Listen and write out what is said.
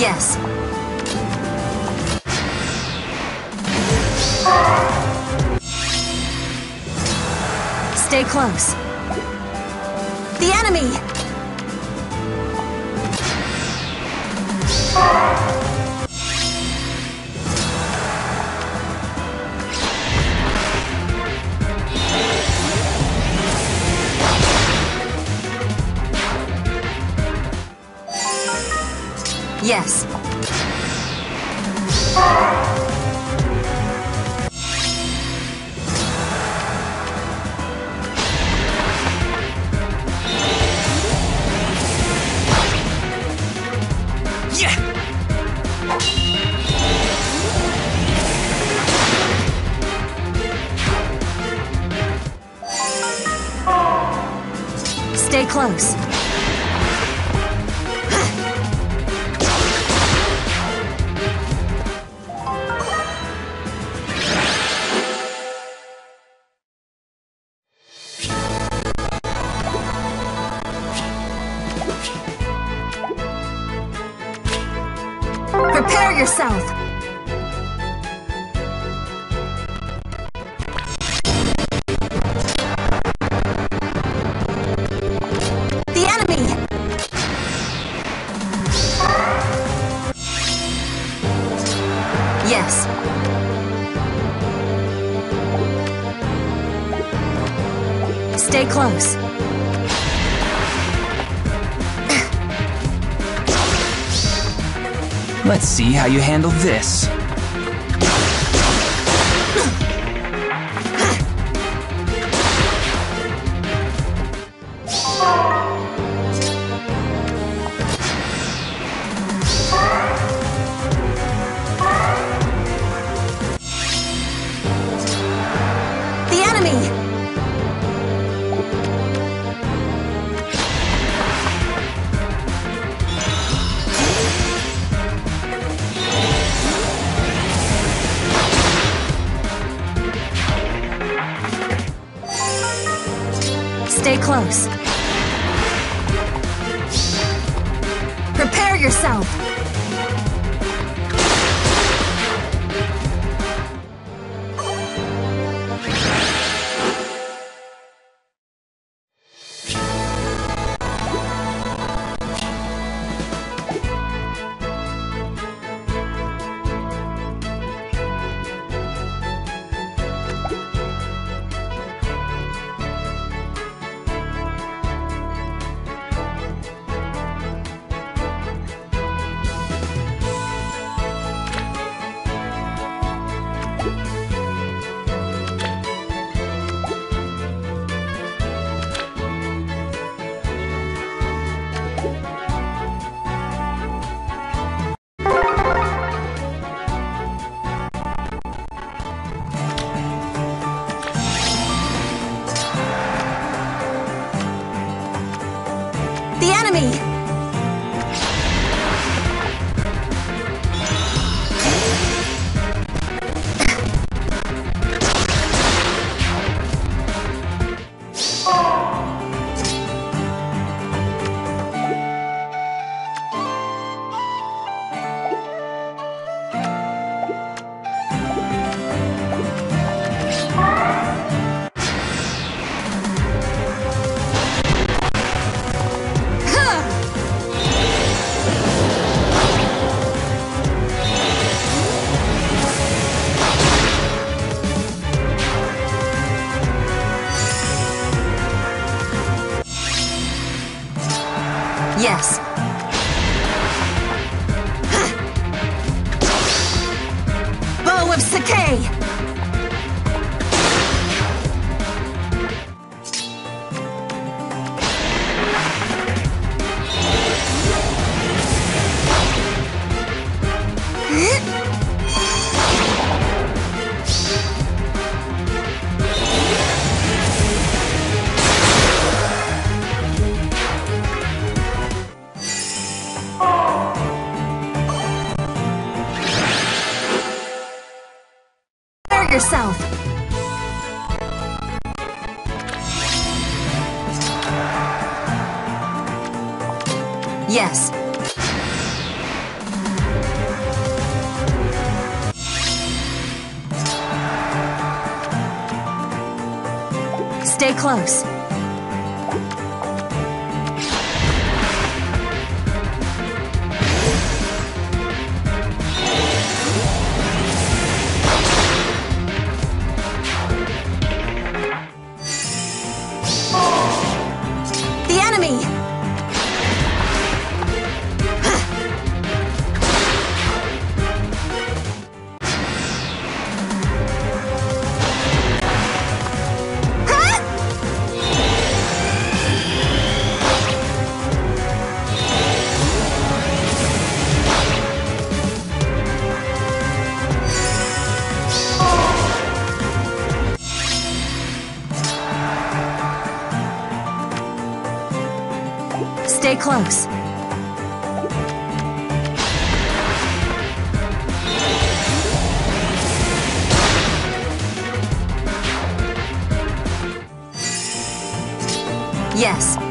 Yes. Stay close. The enemy! Yes. Stay close. Prepare yourself! The enemy! Yes. Stay close. Let's see how you handle this. Stay close. Prepare yourself! The Yes. Yes. Stay close. Close. Yes.